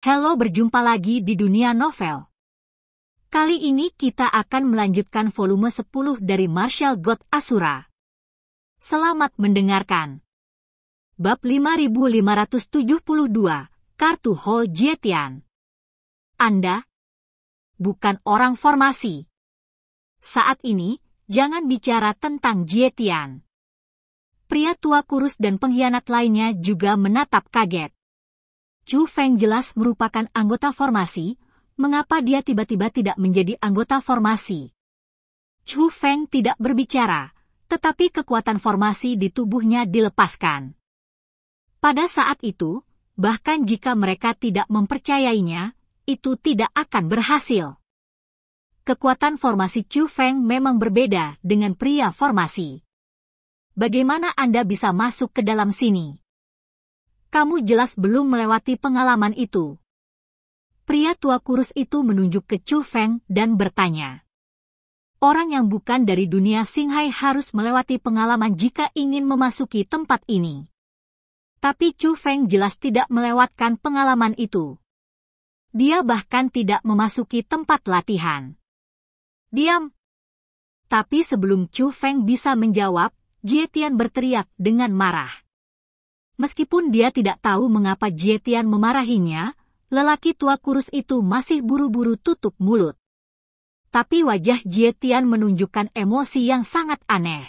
Halo berjumpa lagi di dunia novel. Kali ini kita akan melanjutkan volume 10 dari Martial God Asura. Selamat mendengarkan. Bab 5572, Kartu Ho Jietian. Anda bukan orang formasi. Saat ini, jangan bicara tentang Jietian. Pria tua kurus dan pengkhianat lainnya juga menatap kaget. Chu Feng jelas merupakan anggota formasi, mengapa dia tiba-tiba tidak menjadi anggota formasi. Chu Feng tidak berbicara, tetapi kekuatan formasi di tubuhnya dilepaskan. Pada saat itu, bahkan jika mereka tidak mempercayainya, itu tidak akan berhasil. Kekuatan formasi Chu Feng memang berbeda dengan pria formasi. Bagaimana Anda bisa masuk ke dalam sini? Kamu jelas belum melewati pengalaman itu. Pria tua kurus itu menunjuk ke Chu Feng dan bertanya. Orang yang bukan dari dunia Xinghai harus melewati pengalaman jika ingin memasuki tempat ini. Tapi Chu Feng jelas tidak melewatkan pengalaman itu. Dia bahkan tidak memasuki tempat latihan. Diam. Tapi sebelum Chu Feng bisa menjawab, Jie Tian berteriak dengan marah. Meskipun dia tidak tahu mengapa Jie Tian memarahinya, lelaki tua kurus itu masih buru-buru tutup mulut. Tapi wajah Jie Tian menunjukkan emosi yang sangat aneh.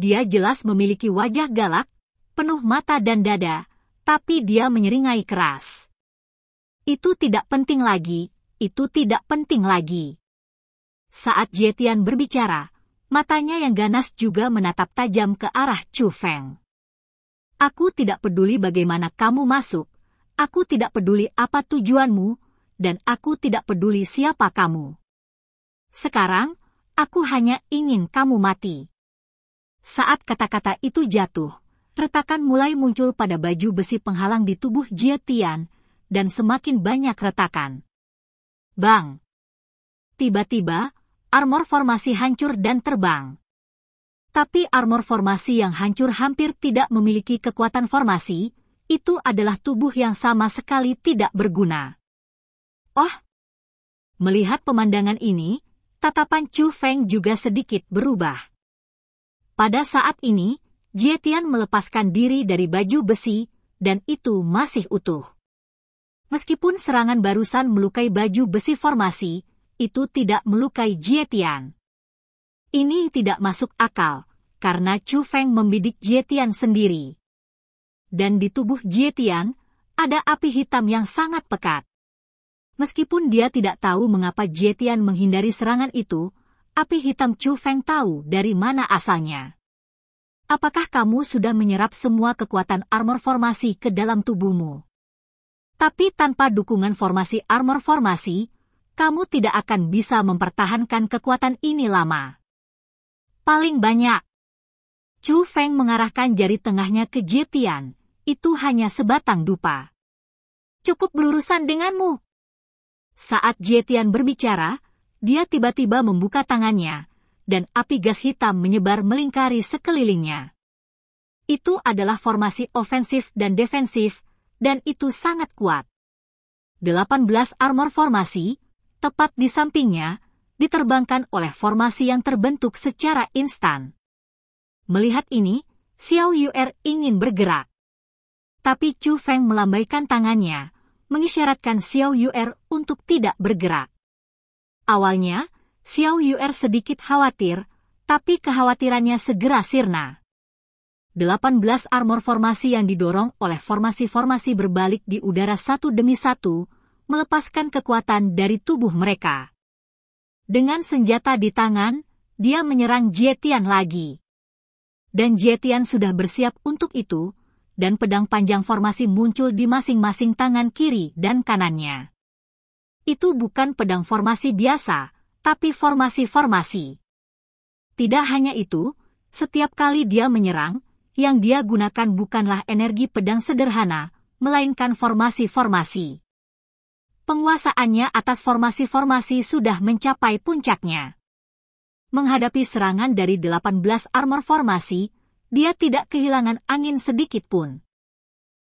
Dia jelas memiliki wajah galak, penuh mata dan dada, tapi dia menyeringai keras. Itu tidak penting lagi, itu tidak penting lagi. Saat Jie Tian berbicara, matanya yang ganas juga menatap tajam ke arah Chu Feng. Aku tidak peduli bagaimana kamu masuk, Aku tidak peduli apa tujuanmu, dan aku tidak peduli siapa kamu. Sekarang, aku hanya ingin kamu mati. Saat kata-kata itu jatuh, retakan mulai muncul pada baju besi penghalang di tubuh Jie Tian, dan semakin banyak retakan. Bang! Tiba-tiba, armor formasi hancur dan terbang. Tapi armor formasi yang hancur hampir tidak memiliki kekuatan formasi, itu adalah tubuh yang sama sekali tidak berguna. Oh! Melihat pemandangan ini, tatapan Chu Feng juga sedikit berubah. Pada saat ini, Jie Tian melepaskan diri dari baju besi, dan itu masih utuh. Meskipun serangan barusan melukai baju besi formasi, itu tidak melukai Jie Tian. Ini tidak masuk akal, karena Chu Feng membidik Jie Tian sendiri dan di tubuh Jietian, ada api hitam yang sangat pekat. Meskipun dia tidak tahu mengapa Jietian menghindari serangan itu, api hitam Chu Feng tahu dari mana asalnya. Apakah kamu sudah menyerap semua kekuatan armor formasi ke dalam tubuhmu? Tapi tanpa dukungan formasi armor formasi, kamu tidak akan bisa mempertahankan kekuatan ini lama. Paling banyak. Chu Feng mengarahkan jari tengahnya ke Jietian, itu hanya sebatang dupa. Cukup berurusan denganmu. Saat Jetian berbicara, dia tiba-tiba membuka tangannya, dan api gas hitam menyebar melingkari sekelilingnya. Itu adalah formasi ofensif dan defensif, dan itu sangat kuat. 18 armor formasi, tepat di sampingnya, diterbangkan oleh formasi yang terbentuk secara instan. Melihat ini, Xiao Yuer ingin bergerak. Tapi Chu Feng melambaikan tangannya, mengisyaratkan Xiao Yuer untuk tidak bergerak. Awalnya, Xiao Yuer sedikit khawatir, tapi kekhawatirannya segera sirna. 18 armor formasi yang didorong oleh formasi-formasi berbalik di udara satu demi satu, melepaskan kekuatan dari tubuh mereka. Dengan senjata di tangan, dia menyerang Jetian lagi. Dan Jetian sudah bersiap untuk itu, dan pedang panjang formasi muncul di masing-masing tangan kiri dan kanannya. Itu bukan pedang formasi biasa, tapi formasi-formasi. Tidak hanya itu, setiap kali dia menyerang, yang dia gunakan bukanlah energi pedang sederhana, melainkan formasi-formasi. Penguasaannya atas formasi-formasi sudah mencapai puncaknya. Menghadapi serangan dari 18 armor formasi, dia tidak kehilangan angin sedikit pun.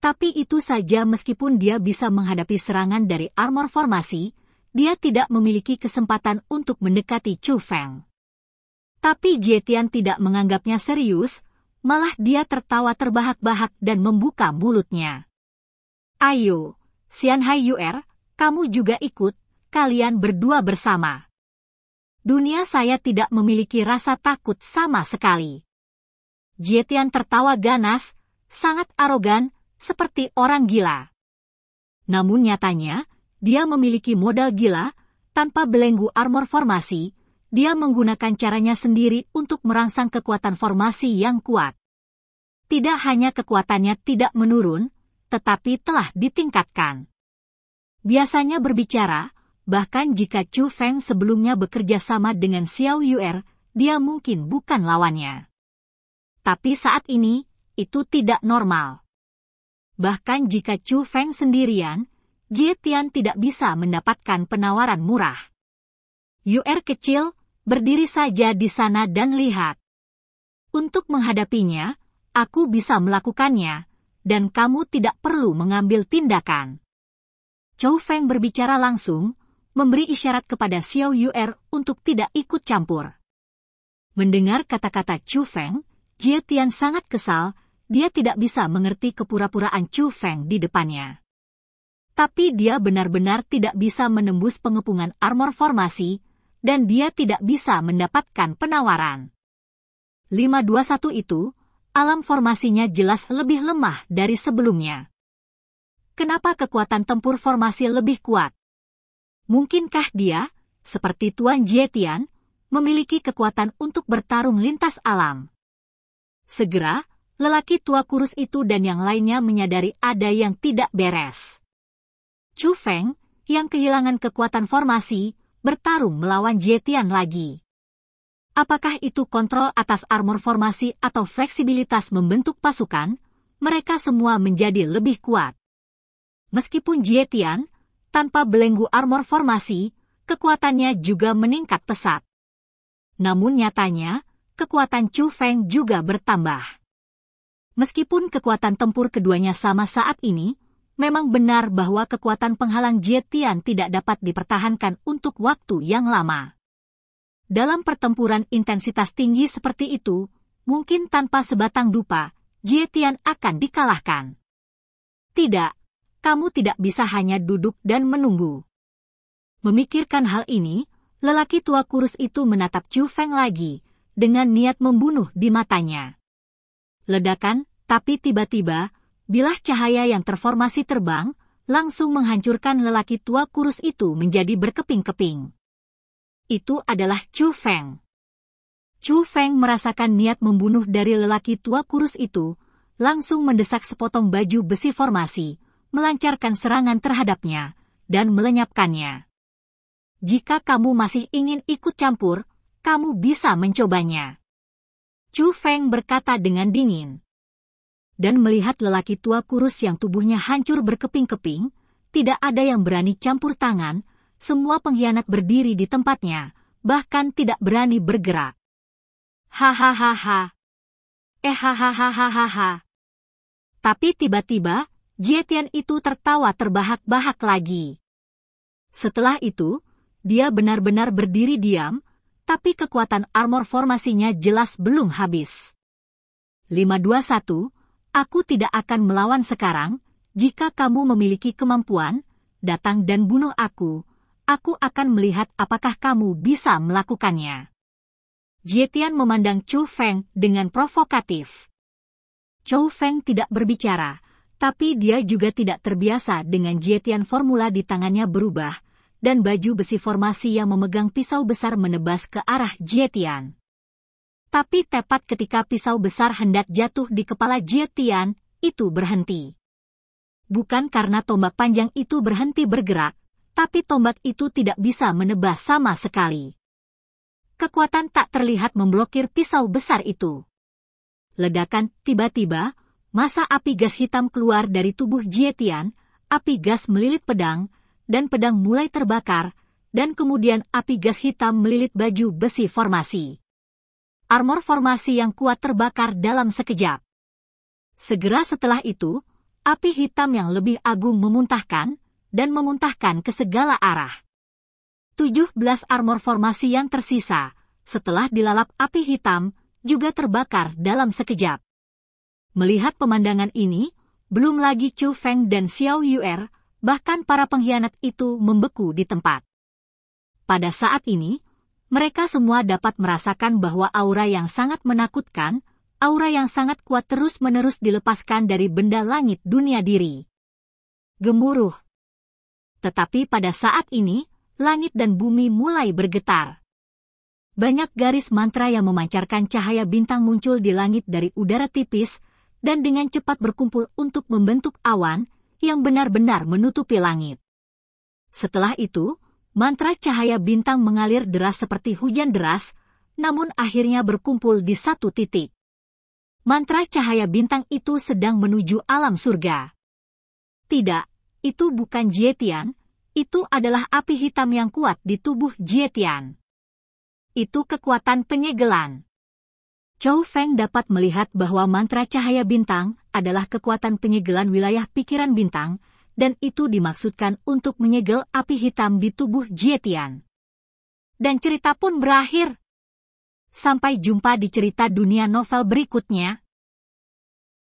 Tapi itu saja meskipun dia bisa menghadapi serangan dari armor formasi, dia tidak memiliki kesempatan untuk mendekati Chu Feng. Tapi Jetian tidak menganggapnya serius, malah dia tertawa terbahak-bahak dan membuka mulutnya. Ayo, Xian Hai Yuer, kamu juga ikut, kalian berdua bersama. Dunia saya tidak memiliki rasa takut sama sekali. Jetian tertawa ganas, sangat arogan, seperti orang gila. Namun nyatanya, dia memiliki modal gila, tanpa belenggu armor formasi, dia menggunakan caranya sendiri untuk merangsang kekuatan formasi yang kuat. Tidak hanya kekuatannya tidak menurun, tetapi telah ditingkatkan. Biasanya berbicara, bahkan jika Chu Feng sebelumnya bekerja sama dengan Xiao Yuer, dia mungkin bukan lawannya. Tapi saat ini, itu tidak normal. Bahkan jika Chu Feng sendirian, Jie Tian tidak bisa mendapatkan penawaran murah. Yuer kecil, berdiri saja di sana dan lihat. Untuk menghadapinya, aku bisa melakukannya, dan kamu tidak perlu mengambil tindakan. Chou Feng berbicara langsung, memberi isyarat kepada Xiao Yuer untuk tidak ikut campur. Mendengar kata-kata Chu Feng, Jie Tian sangat kesal dia tidak bisa mengerti kepura-puraan Chu Feng di depannya. Tapi dia benar-benar tidak bisa menembus pengepungan armor formasi, dan dia tidak bisa mendapatkan penawaran. 521 itu, alam formasinya jelas lebih lemah dari sebelumnya. Kenapa kekuatan tempur formasi lebih kuat? Mungkinkah dia, seperti Tuan Jietian, memiliki kekuatan untuk bertarung lintas alam? Segera, lelaki tua kurus itu dan yang lainnya menyadari ada yang tidak beres. Chu Feng, yang kehilangan kekuatan formasi, bertarung melawan Jetian lagi. Apakah itu kontrol atas armor formasi atau fleksibilitas membentuk pasukan, mereka semua menjadi lebih kuat. Meskipun Jetian, tanpa belenggu armor formasi, kekuatannya juga meningkat pesat. Namun nyatanya, kekuatan Chu Feng juga bertambah. Meskipun kekuatan tempur keduanya sama saat ini, memang benar bahwa kekuatan penghalang Jetian tidak dapat dipertahankan untuk waktu yang lama. Dalam pertempuran intensitas tinggi seperti itu, mungkin tanpa sebatang dupa, Jetian akan dikalahkan. Tidak, kamu tidak bisa hanya duduk dan menunggu. Memikirkan hal ini, lelaki tua kurus itu menatap Chu Feng lagi, dengan niat membunuh di matanya. Ledakan, tapi tiba-tiba, bilah cahaya yang terformasi terbang, langsung menghancurkan lelaki tua kurus itu menjadi berkeping-keping. Itu adalah Chu Feng. Chu Feng merasakan niat membunuh dari lelaki tua kurus itu, langsung mendesak sepotong baju besi formasi, melancarkan serangan terhadapnya, dan melenyapkannya. Jika kamu masih ingin ikut campur, kamu bisa mencobanya. Chu Feng berkata dengan dingin dan melihat lelaki tua kurus yang tubuhnya hancur berkeping-keping, tidak ada yang berani campur tangan, semua pengkhianat berdiri di tempatnya, bahkan tidak berani bergerak. Hahaha. Eh hahaha. Tapi tiba-tiba, Jietian itu tertawa terbahak-bahak lagi. Setelah itu, dia benar-benar berdiri diam, tapi kekuatan armor formasinya jelas belum habis. 521, Aku tidak akan melawan sekarang, jika kamu memiliki kemampuan, datang dan bunuh aku, aku akan melihat apakah kamu bisa melakukannya. Jietian memandang Chu Feng dengan provokatif. Chu Feng tidak berbicara, tapi dia juga tidak terbiasa dengan Jietian formula di tangannya berubah, dan baju besi formasi yang memegang pisau besar menebas ke arah Jietian. Tapi tepat ketika pisau besar hendak jatuh di kepala Jietian, itu berhenti. Bukan karena tombak panjang itu berhenti bergerak, tapi tombak itu tidak bisa menebas sama sekali. Kekuatan tak terlihat memblokir pisau besar itu. Ledakan tiba-tiba, masa api gas hitam keluar dari tubuh Jietian, api gas melilit pedang, dan pedang mulai terbakar, dan kemudian api gas hitam melilit baju besi formasi armor formasi yang kuat terbakar dalam sekejap. Segera setelah itu, api hitam yang lebih agung memuntahkan, dan memuntahkan ke segala arah. 17 armor formasi yang tersisa, setelah dilalap api hitam, juga terbakar dalam sekejap. Melihat pemandangan ini, belum lagi Chu Feng dan Xiao Yuer, bahkan para pengkhianat itu membeku di tempat. Pada saat ini, mereka semua dapat merasakan bahwa aura yang sangat menakutkan, aura yang sangat kuat terus-menerus dilepaskan dari benda langit dunia diri. Gemuruh. Tetapi pada saat ini, langit dan bumi mulai bergetar. Banyak garis mantra yang memancarkan cahaya bintang muncul di langit dari udara tipis dan dengan cepat berkumpul untuk membentuk awan yang benar-benar menutupi langit. Setelah itu, mantra cahaya bintang mengalir deras seperti hujan deras, namun akhirnya berkumpul di satu titik. Mantra cahaya bintang itu sedang menuju alam surga. Tidak, itu bukan Jietian, itu adalah api hitam yang kuat di tubuh Jietian itu kekuatan penyegelan. Chow Feng dapat melihat bahwa mantra cahaya bintang adalah kekuatan penyegelan wilayah pikiran bintang, dan itu dimaksudkan untuk menyegel api hitam di tubuh Jietian. Dan cerita pun berakhir. Sampai jumpa di cerita dunia novel berikutnya.